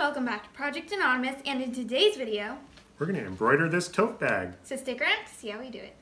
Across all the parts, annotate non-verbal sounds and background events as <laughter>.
welcome back to Project Anonymous and in today's video, we're going to embroider this tote bag. So stick around to see how we do it.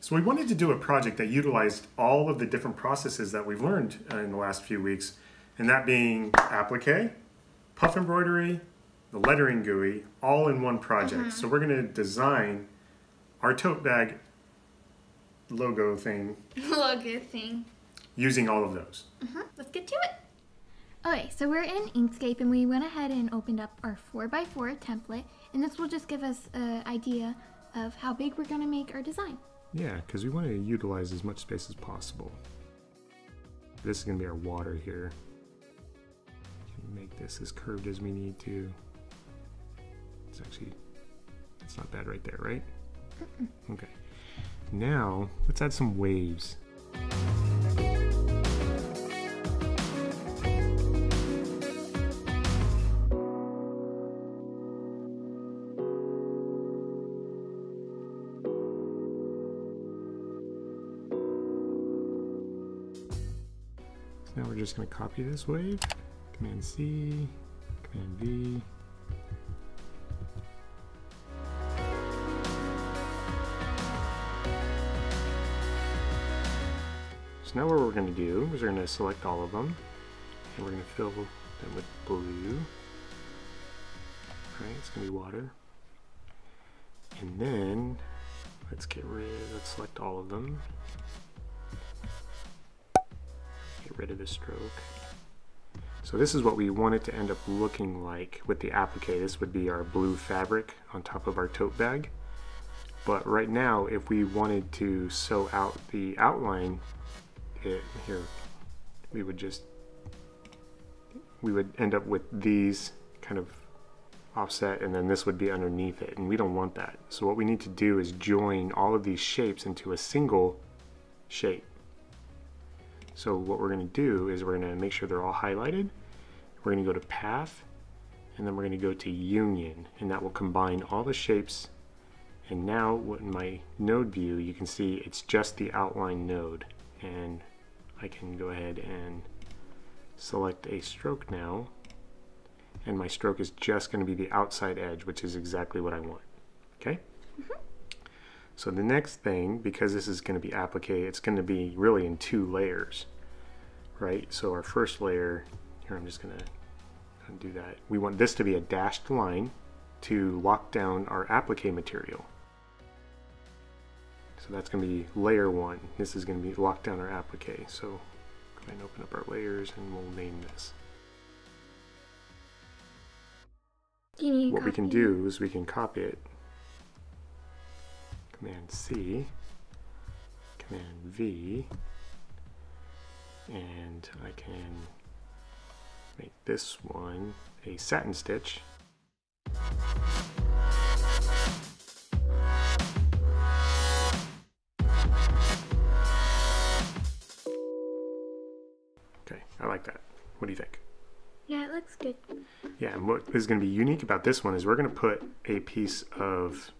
So we wanted to do a project that utilized all of the different processes that we've learned uh, in the last few weeks, and that being applique, puff embroidery, the lettering GUI, all in one project. Mm -hmm. So we're going to design our tote bag logo thing. <laughs> logo thing. Using all of those. Mm -hmm. Let's get to it. Okay, so we're in Inkscape and we went ahead and opened up our 4x4 template, and this will just give us an idea of how big we're going to make our design. Yeah, because we want to utilize as much space as possible. This is going to be our water here. Make this as curved as we need to. It's actually, it's not bad right there, right? Okay. Now, let's add some waves. Now we're just going to copy this wave, Command C, Command V. So now what we're going to do is we're going to select all of them and we're going to fill them with blue. Alright, it's going to be water. And then let's get rid, let's select all of them Get rid of the stroke. So this is what we want it to end up looking like with the applique. This would be our blue fabric on top of our tote bag. But right now, if we wanted to sew out the outline, it, here, we would just, we would end up with these kind of offset and then this would be underneath it and we don't want that. So what we need to do is join all of these shapes into a single shape. So what we're going to do is we're going to make sure they're all highlighted. We're going to go to Path, and then we're going to go to Union, and that will combine all the shapes. And now in my node view, you can see it's just the outline node. And I can go ahead and select a stroke now. And my stroke is just going to be the outside edge, which is exactly what I want. Okay? Mm -hmm. So the next thing, because this is going to be applique, it's going to be really in two layers, right? So our first layer, here I'm just going to do that. We want this to be a dashed line to lock down our applique material. So that's going to be layer one. This is going to be lock down our applique. So go ahead and open up our layers and we'll name this. what we can do is we can copy it Command C, Command V, and I can make this one a satin stitch. Okay, I like that. What do you think? Yeah, it looks good. Yeah, and what is going to be unique about this one is we're going to put a piece of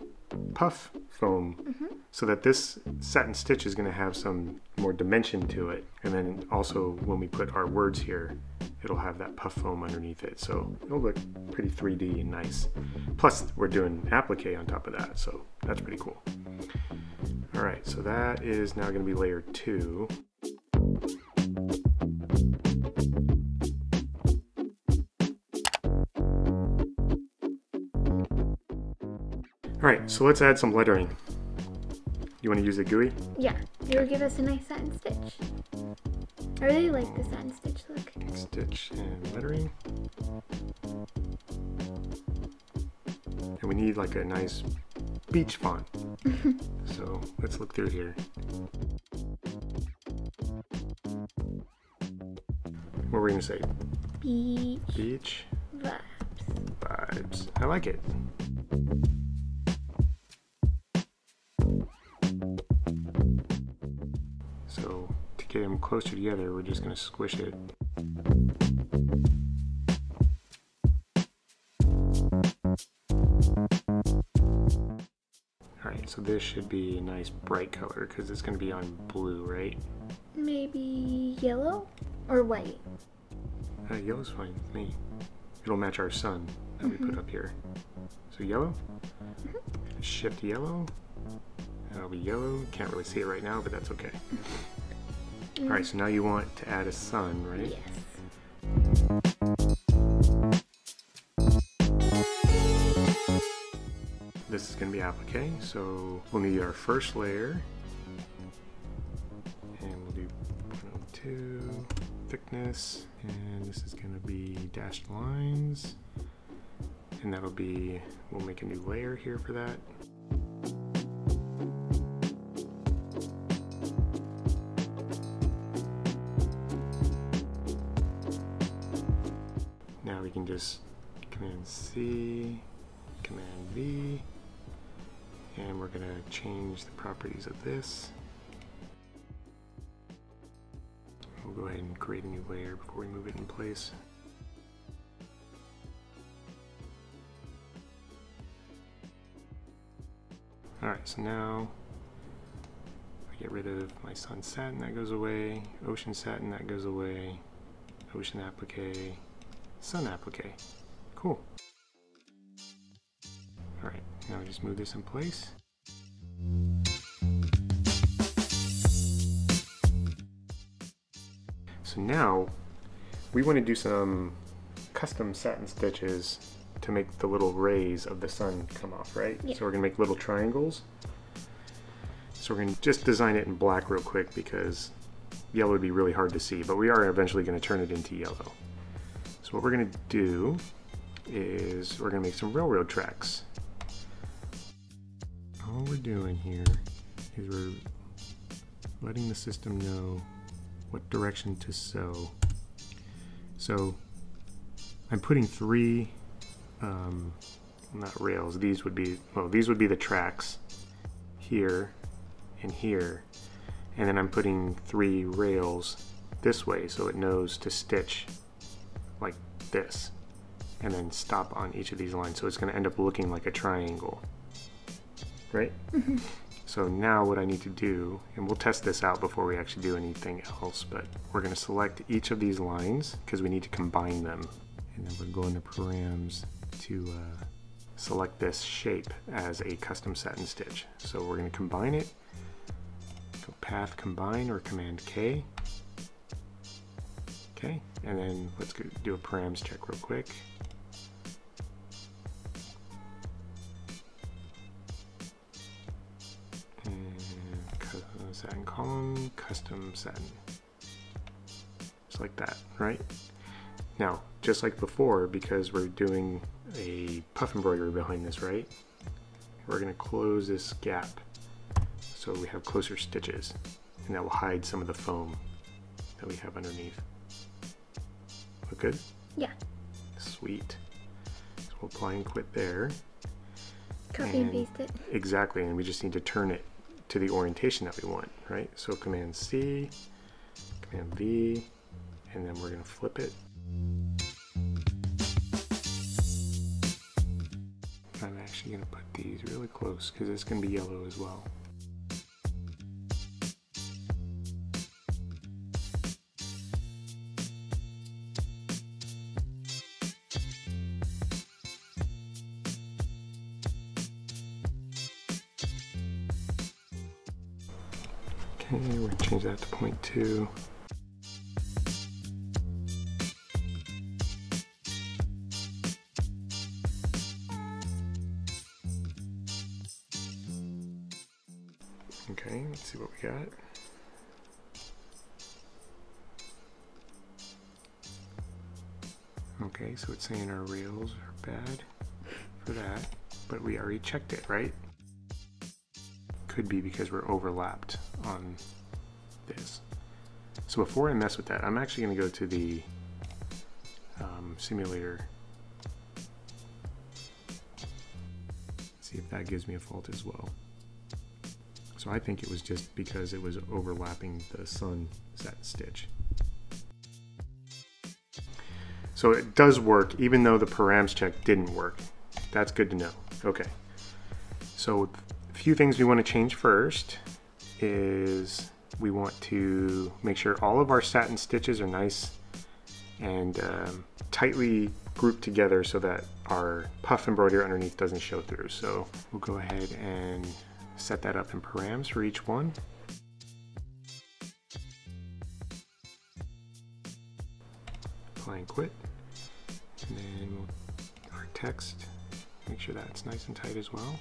puff foam mm -hmm. so that this satin stitch is going to have some more dimension to it and then also when we put our words here it'll have that puff foam underneath it so it'll look pretty 3d and nice plus we're doing applique on top of that so that's pretty cool all right so that is now going to be layer two All right, so let's add some lettering. You want to use the GUI? Yeah, will give us a nice satin stitch. I really like the satin stitch look. Stitch and lettering. And we need like a nice beach font. <laughs> so let's look through here. What were we gonna say? Beach. Beach. Vibes. Vibes. I like it. closer together, we're just going to squish it. Alright, so this should be a nice bright color because it's going to be on blue, right? Maybe yellow or white? Uh, yellow's fine with me. It'll match our sun that mm -hmm. we put mm-hmm. up here. So yellow, mm -hmm. shift yellow, that'll be yellow. Can't really see it right now, but that's okay. <laughs> All right, so now you want to add a sun, right? Yes. This is going to be applique, so we'll need our first layer. And we'll do 0.02 thickness, and this is going to be dashed lines. And that'll be, we'll make a new layer here for that. Change the properties of this. We'll go ahead and create a new layer before we move it in place. Alright, so now I get rid of my sun satin, that goes away, ocean satin, that goes away, ocean applique, sun applique. Cool. Alright, now I just move this in place. So now we want to do some custom satin stitches to make the little rays of the sun come off, right? Yeah. So we're going to make little triangles. So we're going to just design it in black real quick because yellow would be really hard to see, but we are eventually going to turn it into yellow. So what we're going to do is we're going to make some railroad tracks. All we're doing here is we're letting the system know what direction to sew. So I'm putting three, um, not rails, these would be, well, these would be the tracks here and here. And then I'm putting three rails this way so it knows to stitch like this and then stop on each of these lines. So it's going to end up looking like a triangle. Right? So now what I need to do, and we'll test this out before we actually do anything else, but we're going to select each of these lines because we need to combine them. And then we're going to params to uh, select this shape as a custom satin stitch. So we're going to combine it. Go path combine or command K. Okay, and then let's go do a params check real quick. Satin column, custom satin. Just like that, right? Now, just like before, because we're doing a puff embroidery behind this, right? We're gonna close this gap so we have closer stitches and that will hide some of the foam that we have underneath. Look good? Yeah. Sweet. So we'll apply and quit there. Copy and And- paste it. Exactly, and we just need to turn it to the orientation that we want, right? So Command C, Command V, and then we're gonna flip it. I'm actually gonna put these really close because it's gonna be yellow as well. Okay, we're change that to point 0.2. Okay, let's see what we got. Okay, so it's saying our rails are bad for that, but we already checked it, right? Could be because we're overlapped on this. So before I mess with that, I'm actually going to go to the um, simulator. See if that gives me a fault as well. So I think it was just because it was overlapping the sun set stitch. So it does work, even though the params check didn't work. That's good to know. Okay. So few things we want to change first is we want to make sure all of our satin stitches are nice and um, tightly grouped together so that our puff embroidery underneath doesn't show through. So we'll go ahead and set that up in params for each one. Apply and quit. And then our text, make sure that's nice and tight as well.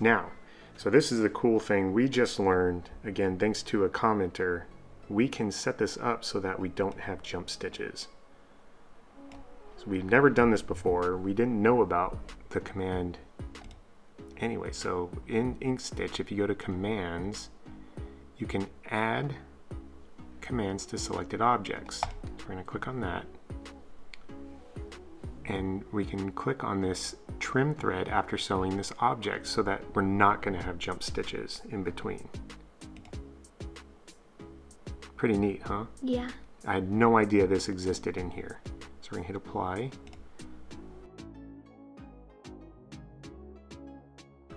Now, so this is the cool thing we just learned, again, thanks to a commenter, we can set this up so that we don't have jump stitches. So we've never done this before. We didn't know about the command anyway. So in Inkstitch, if you go to commands, you can add commands to selected objects. We're gonna click on that and we can click on this trim thread after sewing this object so that we're not going to have jump stitches in between. Pretty neat, huh? Yeah. I had no idea this existed in here. So we're going to hit apply.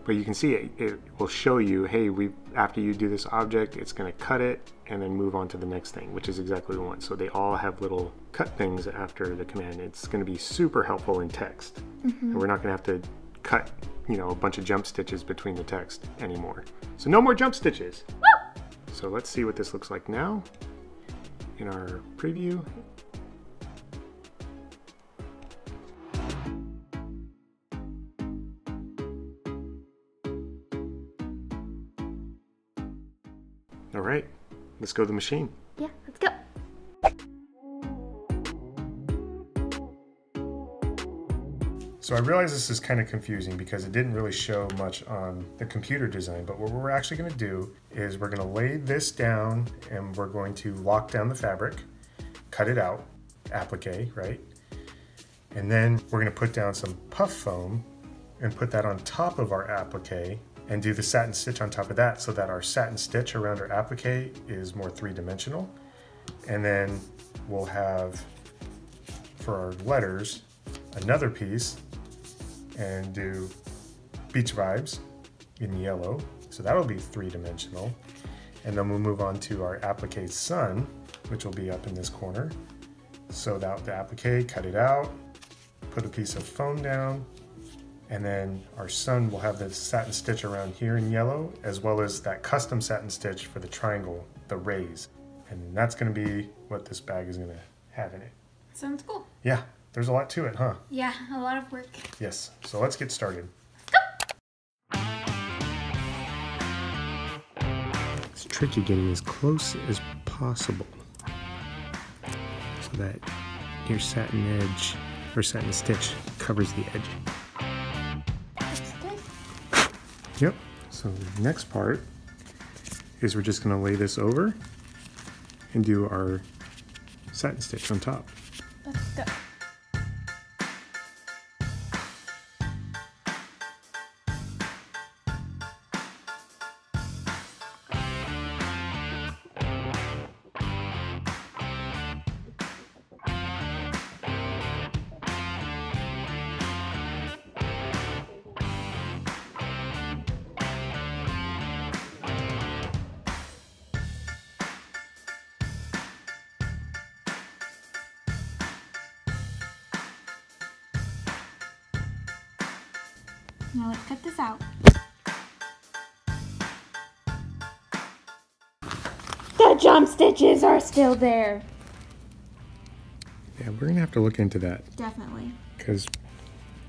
But you can see it, it will show you, hey, we after you do this object, it's going to cut it and then move on to the next thing, which is exactly what we want. So they all have little cut things after the command. It's going to be super helpful in text. Mm -hmm. And we're not going to have to cut, you know, a bunch of jump stitches between the text anymore. So no more jump stitches. Woo! So let's see what this looks like now in our preview. Let's go to the machine. Yeah, let's go. So I realize this is kind of confusing because it didn't really show much on the computer design, but what we're actually gonna do is we're gonna lay this down and we're going to lock down the fabric, cut it out, applique, right? And then we're gonna put down some puff foam and put that on top of our applique and do the satin stitch on top of that so that our satin stitch around our applique is more three-dimensional. And then we'll have, for our letters, another piece and do beach vibes in yellow. So that'll be three-dimensional. And then we'll move on to our applique sun, which will be up in this corner. So that the applique, cut it out, put a piece of foam down, and then our sun will have the satin stitch around here in yellow, as well as that custom satin stitch for the triangle, the rays. And that's gonna be what this bag is gonna have in it. Sounds cool. Yeah, there's a lot to it, huh? Yeah, a lot of work. Yes, so let's get started. It's tricky getting as close as possible so that your satin edge or satin stitch covers the edge. Yep. So the next part is we're just going to lay this over and do our satin stitch on top. Now let's cut this out. The jump stitches are still there. Yeah, we're gonna have to look into that. Definitely. Because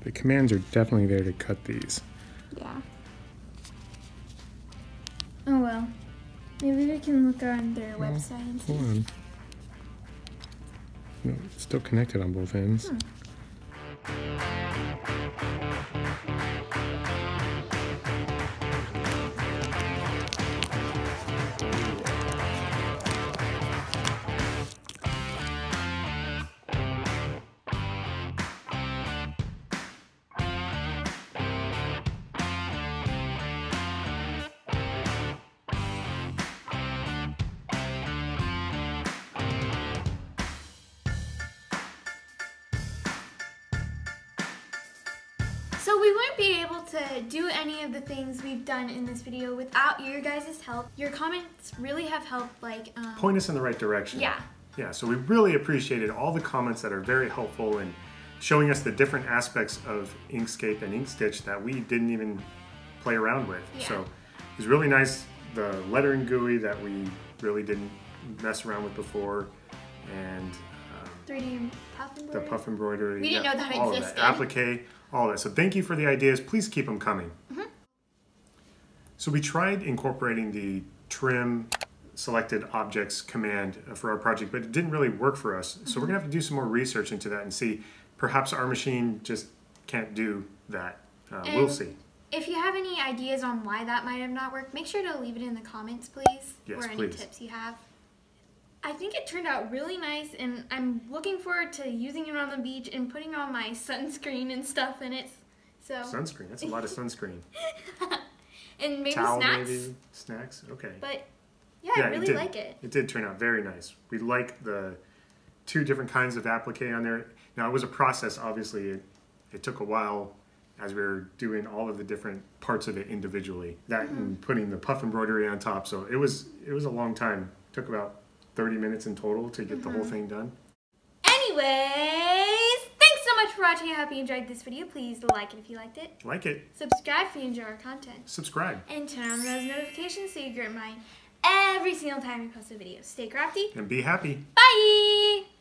the commands are definitely there to cut these. Yeah. Oh well. Maybe we can look on their well, website and see. Hold on. No, it's still connected on both ends. Hmm. To do any of the things we've done in this video without your guys' help. Your comments really have helped, like, um, Point us in the right direction. yeah. Yeah, so we really appreciated all the comments that are very helpful in showing us the different aspects of Inkscape and Inkstitch that we didn't even play around with. Yeah. So it was really nice, the lettering GUI that we really didn't mess around with before, and 3D puff the puff embroidery. We didn't know that all existed. Of that. Applique, all that. So thank you for the ideas. Please keep them coming. Mm-hmm. So we tried incorporating the trim selected objects command uh, for our project, but it didn't really work for us. So Mm-hmm. we're gonna have to do some more research into that and see. Perhaps our machine just can't do that. Uh, we'll see. If you have any ideas on why that might have not worked, make sure to leave it in the comments, please. Yes, or any please. tips you have. I think it turned out really nice, and I'm looking forward to using it on the beach and putting on my sunscreen and stuff in it. So Sunscreen. That's a lot of sunscreen. <laughs> and maybe Towel, snacks. maybe snacks. Okay. But yeah, Yeah, I it really did. like it. It did turn out very nice. We like the two different kinds of applique on there. Now it was a process. Obviously, it, it took a while as we were doing all of the different parts of it individually. That Mm-hmm. and putting the puff embroidery on top. So it was it was a long time. took about thirty minutes in total to get the Mm-hmm. whole thing done. Anyways, thanks so much for watching. I hope you enjoyed this video. Please like it if you liked it. Like it, Subscribe if you enjoy our content. subscribe, And turn on those notifications so you get mine every single time we post a video. Stay crafty. and be happy. Bye!